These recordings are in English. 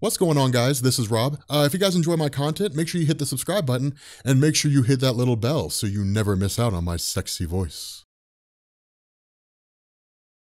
What's going on guys? This is Rob. Uh, if you guys enjoy my content, make sure you hit the subscribe button and make sure you hit that little bell so you never miss out on my sexy voice.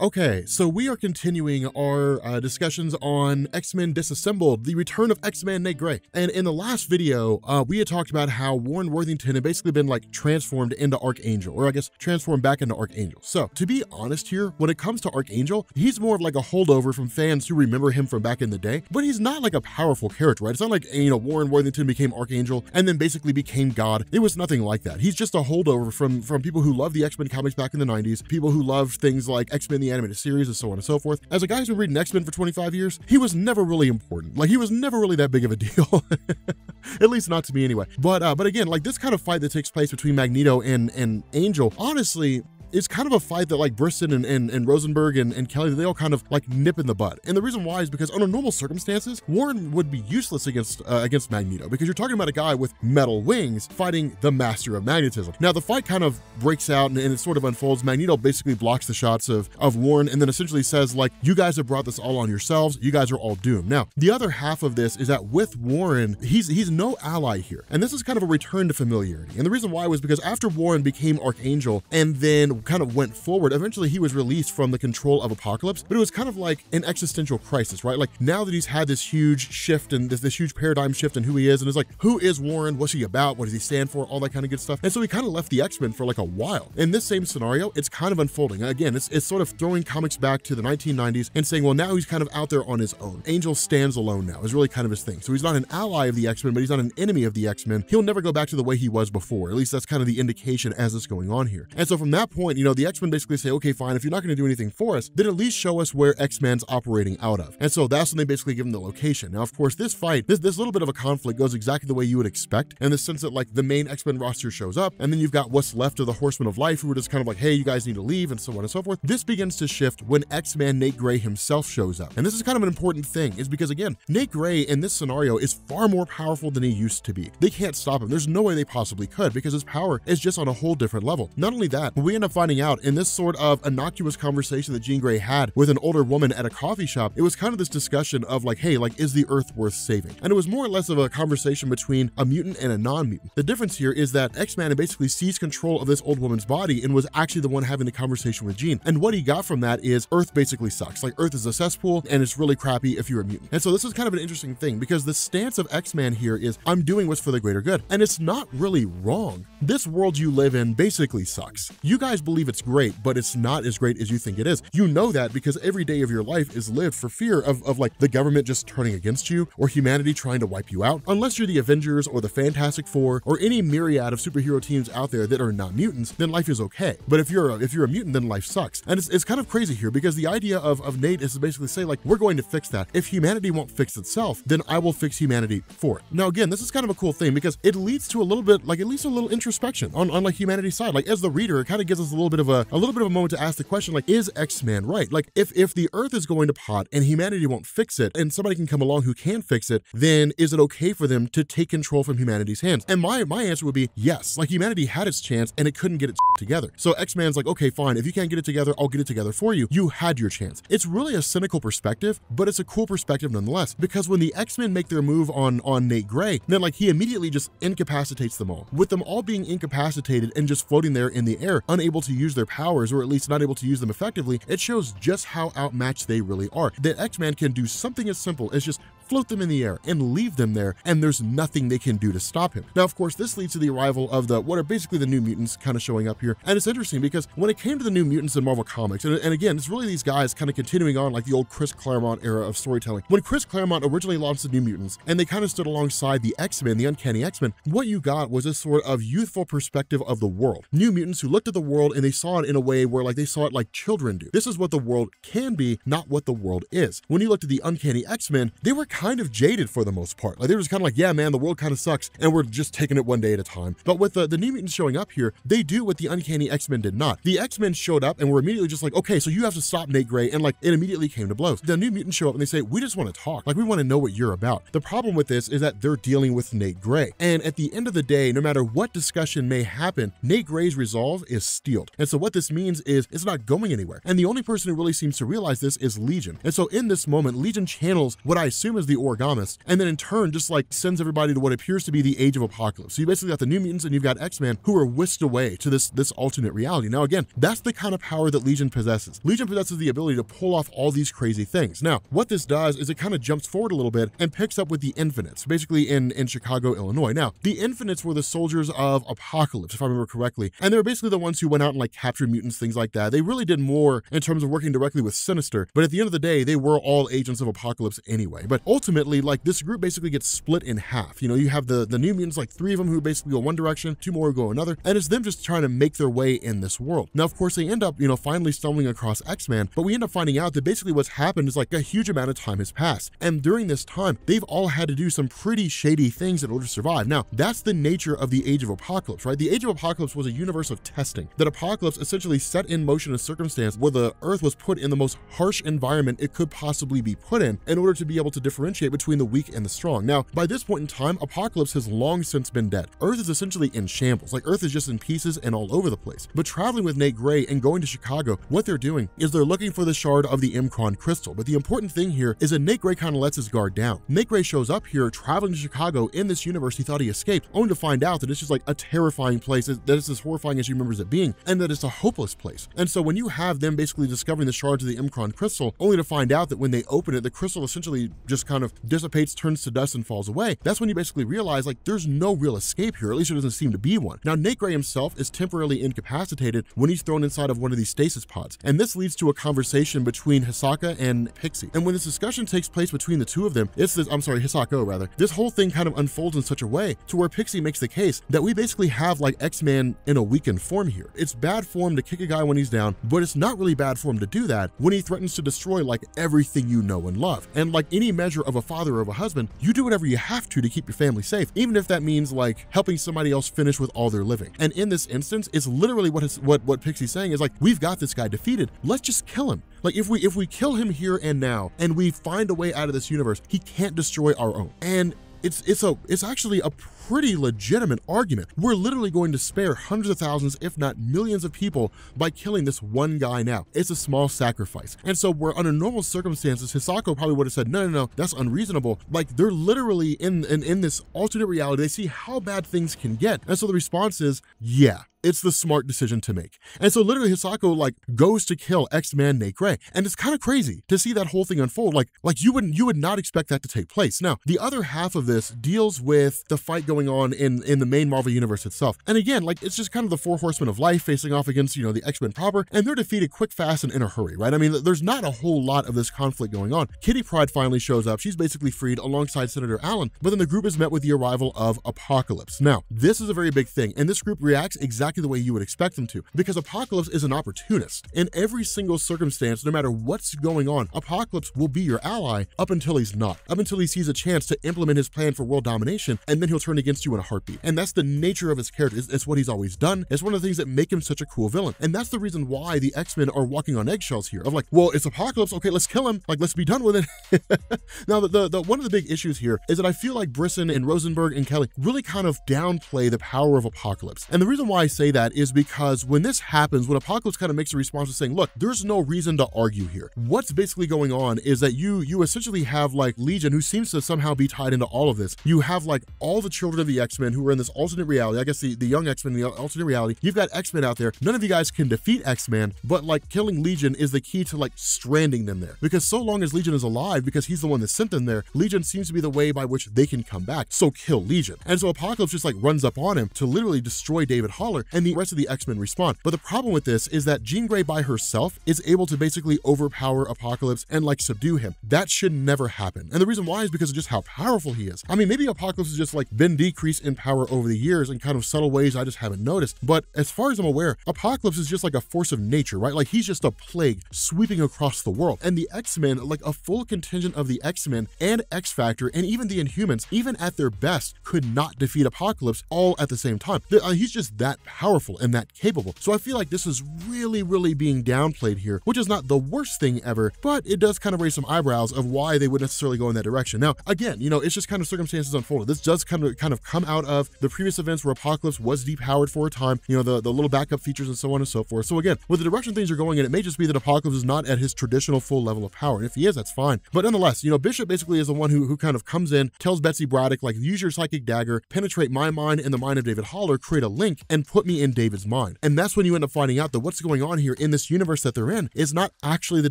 Okay, so we are continuing our uh, discussions on X-Men Disassembled, the return of X-Man Nate Grey. And in the last video, uh, we had talked about how Warren Worthington had basically been like transformed into Archangel, or I guess transformed back into Archangel. So to be honest here, when it comes to Archangel, he's more of like a holdover from fans who remember him from back in the day, but he's not like a powerful character, right? It's not like, you know, Warren Worthington became Archangel and then basically became God. It was nothing like that. He's just a holdover from, from people who love the X-Men comics back in the 90s, people who loved things like X-Men the animated series and so on and so forth. As a guy who's been reading X-Men for 25 years, he was never really important. Like he was never really that big of a deal. At least not to me anyway. But uh, but again, like this kind of fight that takes place between Magneto and and Angel, honestly, it's kind of a fight that like Brisson and, and, and Rosenberg and, and Kelly, they all kind of like nip in the butt. And the reason why is because under normal circumstances, Warren would be useless against uh, against Magneto because you're talking about a guy with metal wings fighting the master of magnetism. Now the fight kind of breaks out and, and it sort of unfolds. Magneto basically blocks the shots of, of Warren and then essentially says like, you guys have brought this all on yourselves. You guys are all doomed. Now, the other half of this is that with Warren, he's, he's no ally here. And this is kind of a return to familiarity. And the reason why was because after Warren became Archangel and then kind of went forward, eventually he was released from the control of Apocalypse, but it was kind of like an existential crisis, right? Like now that he's had this huge shift and this, this huge paradigm shift in who he is, and it's like, who is Warren? What's he about? What does he stand for? All that kind of good stuff. And so he kind of left the X-Men for like a while. In this same scenario, it's kind of unfolding. Again, it's, it's sort of throwing comics back to the 1990s and saying, well, now he's kind of out there on his own. Angel stands alone now is really kind of his thing. So he's not an ally of the X-Men, but he's not an enemy of the X-Men. He'll never go back to the way he was before. At least that's kind of the indication as it's going on here. And so from that point, you know, the X-Men basically say, okay, fine, if you're not going to do anything for us, then at least show us where X-Man's operating out of. And so that's when they basically give him the location. Now, of course, this fight, this, this little bit of a conflict goes exactly the way you would expect in the sense that like the main X-Men roster shows up and then you've got what's left of the Horsemen of Life who are just kind of like, hey, you guys need to leave and so on and so forth. This begins to shift when X-Man Nate Grey himself shows up. And this is kind of an important thing is because again, Nate Grey in this scenario is far more powerful than he used to be. They can't stop him. There's no way they possibly could because his power is just on a whole different level. Not only that, we end up finding out in this sort of innocuous conversation that Jean Grey had with an older woman at a coffee shop, it was kind of this discussion of like, hey, like, is the earth worth saving? And it was more or less of a conversation between a mutant and a non-mutant. The difference here is that X-Man basically seized control of this old woman's body and was actually the one having the conversation with Jean. And what he got from that is Earth basically sucks. Like Earth is a cesspool and it's really crappy if you're a mutant. And so this is kind of an interesting thing because the stance of X-Man here is I'm doing what's for the greater good. And it's not really wrong. This world you live in basically sucks. You guys believe it's great, but it's not as great as you think it is. You know that because every day of your life is lived for fear of, of like the government just turning against you or humanity trying to wipe you out. Unless you're the Avengers or the Fantastic Four or any myriad of superhero teams out there that are not mutants, then life is okay. But if you're a, if you're a mutant, then life sucks. And it's, it's kind of crazy here because the idea of, of Nate is to basically say like, we're going to fix that. If humanity won't fix itself, then I will fix humanity for it. Now, again, this is kind of a cool thing because it leads to a little bit, like at least a little introspection on, on like humanity's side. Like as the reader, it kind of gives us a little bit of a, a little bit of a moment to ask the question, like, is X-Man right? Like if, if the earth is going to pot and humanity won't fix it and somebody can come along who can fix it, then is it okay for them to take control from humanity's hands? And my, my answer would be yes. Like humanity had its chance and it couldn't get it together. So X-Man's like, okay, fine. If you can't get it together, I'll get it together for you. You had your chance. It's really a cynical perspective, but it's a cool perspective nonetheless. Because when the X-Men make their move on, on Nate Grey, then like he immediately just incapacitates them all. With them all being incapacitated and just floating there in the air, unable to use their powers, or at least not able to use them effectively, it shows just how outmatched they really are. That X-Man can do something as simple as just float them in the air and leave them there, and there's nothing they can do to stop him. Now, of course, this leads to the arrival of the what are basically the new mutants kind of showing up here. And it's interesting because when it came to the new mutants in Marvel Comics, and, and again, it's really these guys kind of continuing on like the old Chris Claremont era of storytelling. When Chris Claremont originally launched the New Mutants and they kind of stood alongside the X-Men, the Uncanny X-Men, what you got was a sort of youthful perspective of the world. New mutants who looked at the world and they saw it in a way where like they saw it like children do. This is what the world can be, not what the world is. When you looked at the Uncanny X-Men, they were kind of jaded for the most part. Like they were just kind of like, yeah, man, the world kind of sucks, and we're just taking it one day at a time. But with the, the New Mutants showing up here, they do what the Uncanny X-Men did not. The X-Men showed up and were immediately just like, okay, so you have to stop Nate Grey, and like it immediately came to blows. The New Mutants show up and they say, we just want to talk. Like we want to know what you're about. The problem with this is that they're dealing with Nate Grey. And at the end of the day, no matter what discussion may happen, Nate Grey's resolve is steeled. And so what this means is it's not going anywhere. And the only person who really seems to realize this is Legion. And so in this moment, Legion channels what I assume is the Origamists, and then in turn just like sends everybody to what appears to be the Age of Apocalypse. So you basically got the New Mutants and you've got X-Men who are whisked away to this this alternate reality. Now again, that's the kind of power that Legion possesses. Legion possesses the ability to pull off all these crazy things. Now, what this does is it kind of jumps forward a little bit and picks up with the Infinites, basically in in Chicago, Illinois. Now, the Infinites were the soldiers of Apocalypse, if I remember correctly, and they were basically the ones who went out and like captured mutants, things like that. They really did more in terms of working directly with Sinister, but at the end of the day, they were all agents of Apocalypse anyway. But ultimately, like this group basically gets split in half. You know, you have the the New Mutants, like three of them who basically go one direction, two more go another, and it's them just trying to make their way in this world. Now, of course, they end up, you know, finally stumbling across X-Men, but we end up finding out that basically what's happened is like a huge amount of time has passed, and during this time, they've all had to do some pretty shady things in order to survive. Now, that's the nature of the Age of Apocalypse, right? The Age of Apocalypse was a universe of testing. That Apocalypse essentially set in motion a circumstance where the Earth was put in the most harsh environment it could possibly be put in in order to be able to differentiate between the weak and the strong. Now, by this point in time, Apocalypse has long since been dead. Earth is essentially in shambles. Like Earth is just in pieces and all over the place. But traveling with Nate Grey and going to Chicago, what they're doing is they're looking for the shard of the M'Kraan crystal. But the important thing here is that Nate Grey kind of lets his guard down. Nate Grey shows up here traveling to Chicago in this universe he thought he escaped, only to find out that it's just like a terrifying place, that it's as horrifying as he remembers it being, and that it's a hopeless place. And so when you have them basically discovering the shards of the M'Kraan crystal, only to find out that when they open it, the crystal essentially just kind of dissipates, turns to dust, and falls away, that's when you basically realize like there's no real escape here, at least there doesn't seem to be one. Now, Nate Grey himself is temporarily incapacitated when he's thrown inside of one of these stasis pods, and this leads to a conversation between Hisaka and Pixie. And when this discussion takes place between the two of them, it's this, I'm sorry, Hisako rather, this whole thing kind of unfolds in such a way to where Pixie makes the case that we basically have like X-Man in a weakened form here. It's bad form to kick a guy when he's down, but it's not really bad for him to do that when he threatens to destroy like everything you know and love. And like any measure of a father or of a husband, you do whatever you have to to keep your family safe, even if that means like helping somebody else finish with all their living. And in this instance, it's literally what his, what what Pixie's saying is like, we've got this guy defeated. Let's just kill him. Like if we if we kill him here and now and we find a way out of this universe, he can't destroy our own. And it's it's a it's actually a pretty legitimate argument. We're literally going to spare hundreds of thousands, if not millions of people by killing this one guy now. It's a small sacrifice. And so where under normal circumstances, Hisako probably would have said, no, no, no, that's unreasonable. Like they're literally in, in, in this alternate reality. They see how bad things can get. And so the response is, yeah, it's the smart decision to make. And so literally Hisako like goes to kill X-Man Nate Grey. And it's kind of crazy to see that whole thing unfold. Like, like you wouldn't you would not expect that to take place. Now, the other half of this deals with the fight going on in, in the main Marvel universe itself. And again, like it's just kind of the four horsemen of life facing off against, you know, the X-Men proper, and they're defeated quick, fast, and in a hurry, right? I mean, there's not a whole lot of this conflict going on. Kitty Pryde finally shows up. She's basically freed alongside Senator Allen, but then the group is met with the arrival of Apocalypse. Now, this is a very big thing, and this group reacts exactly the way you would expect them to, because Apocalypse is an opportunist. In every single circumstance, no matter what's going on, Apocalypse will be your ally up until he's not, up until he sees a chance to implement his plan for world domination, and then he'll turn against you in a heartbeat. And that's the nature of his character. It's, it's what he's always done. It's one of the things that make him such a cool villain. And that's the reason why the X-Men are walking on eggshells here of like, well, it's Apocalypse. Okay, let's kill him. Like, let's be done with it. now, the, the, the one of the big issues here is that I feel like Brisson and Rosenberg and Kelly really kind of downplay the power of Apocalypse. And the reason why I say that is because when this happens, when Apocalypse kind of makes a response to saying, look, there's no reason to argue here. What's basically going on is that you you essentially have like Legion, who seems to somehow be tied into all of this. You have like all the children of the X-Men who are in this alternate reality. I guess the, the young X-Men in the alternate reality. You've got X-Men out there. None of you guys can defeat X-Man, but like killing Legion is the key to like stranding them there. Because so long as Legion is alive, because he's the one that sent them there, Legion seems to be the way by which they can come back. So kill Legion. And so Apocalypse just like runs up on him to literally destroy David Haller, and the rest of the X-Men respond. But the problem with this is that Jean Grey by herself is able to basically overpower Apocalypse and like subdue him. That should never happen. And the reason why is because of just how powerful he is. I mean, maybe Apocalypse has just like been decreased in power over the years in kind of subtle ways I just haven't noticed. But as far as I'm aware, Apocalypse is just like a force of nature, right? Like he's just a plague sweeping across the world. And the X-Men, like a full contingent of the X-Men and X-Factor and even the Inhumans, even at their best, could not defeat Apocalypse all at the same time. Uh, he's just that powerful and that capable. So I feel like this is really, really being downplayed here, which is not the worst thing ever, but it does kind of raise some eyebrows of why they would necessarily go in that direction. Now, again, you know, it's just kind of circumstances unfolded. This does kind of kind of come out of the previous events where Apocalypse was depowered for a time, you know, the, the little backup features and so on and so forth. So again, with the direction things are going in, it may just be that Apocalypse is not at his traditional full level of power. And if he is, that's fine. But nonetheless, you know, Bishop basically is the one who, who kind of comes in, tells Betsy Braddock, like, use your psychic dagger, penetrate my mind and the mind of David Haller, create a link, and put me in David's mind. And that's when you end up finding out that what's going on here in this universe that they're in is not actually the,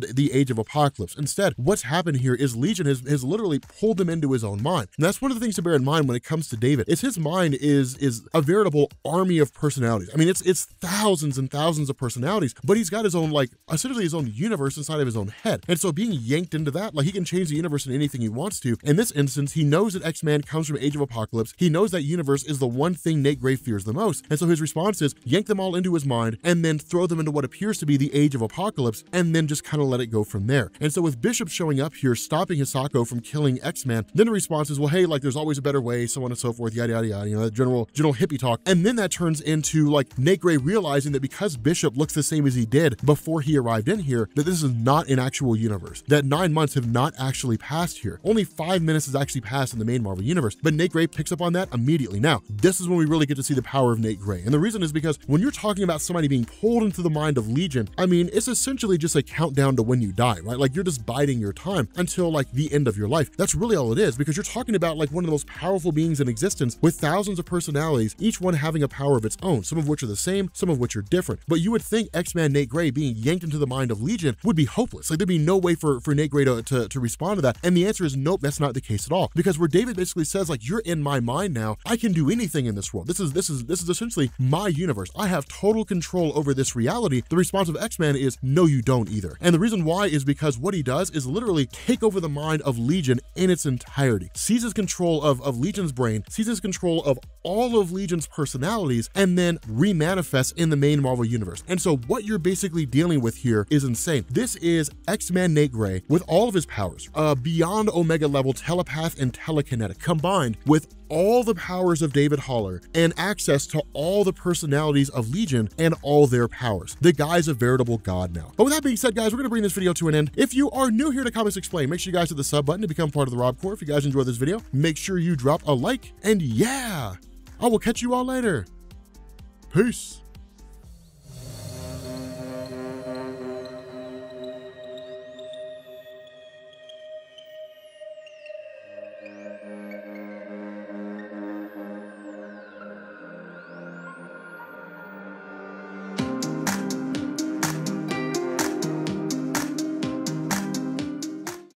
the age of Apocalypse. Instead, what's happened here is Legion has, has literally pulled him into his own mind. And that's one of the things to bear in mind when it comes to David, is his mind is, is a veritable army of personalities. I mean, it's, it's thousands and thousands of personalities, but he's got his own, like, essentially his own universe inside of his own head. And so being yanked into that, like, he can change the universe in anything he wants to. In this instance, he knows that X-Man comes from Age of Apocalypse. He knows that universe is the one thing Nate Grey fears the most. And so his response is yank them all into his mind and then throw them into what appears to be the Age of Apocalypse and then just kind of let it go from there. And so with Bishop showing up here, stopping Hisako from killing X-Man, then the response is, well, hey, like there's always a better way, so on and so forth, yada, yada, yada, you know, that general, general hippie talk. And then that turns into like Nate Grey realizing that because Bishop looks the same as he did before he arrived in here, that this is not an actual universe, that nine months have not actually passed here. Only five minutes has actually passed in the main Marvel universe, but Nate Grey picks up on that immediately. Now, this is when we really get to see the power of Nate Grey. And the reason is because when you're talking about somebody being pulled into the mind of Legion, I mean, it's essentially just a countdown to when you die, right? Like you're just biding your time until like the end of your life. That's really all it is because you're talking about like one of the most powerful beings in existence with thousands of personalities, each one having a power of its own, some of which are the same, some of which are different. But you would think X-Man Nate Grey being yanked into the mind of Legion would be hopeless. Like there'd be no way for, for Nate Grey to, to, to respond to that. And the answer is nope, that's not the case at all. Because where David basically says, like, you're in my mind now, I can do anything in this world. This is this is this is essentially my universe. I have total control over this reality. The response of X-Man is no, you don't either. And the reason why is because what he does is literally take over the mind of Legion in its entirety, seizes control of, of Legion's brain, seizes control of all of Legion's personalities, and then remanifests in the main Marvel universe. And so what you're basically dealing with here is insane. This is X-Man Nate Grey with all of his powers, uh, beyond Omega level telepath and telekinetic, combined with all the powers of David Haller and access to all the personalities of Legion and all their powers. The guy's a veritable god now. But with that being said, guys, we're gonna bring this video to an end. If you are new here to Comics Explained, make sure you guys hit the sub button to become part of the Rob Corps. If you guys enjoyed this video, make sure you drop a like, and yeah, I will catch you all later. Peace.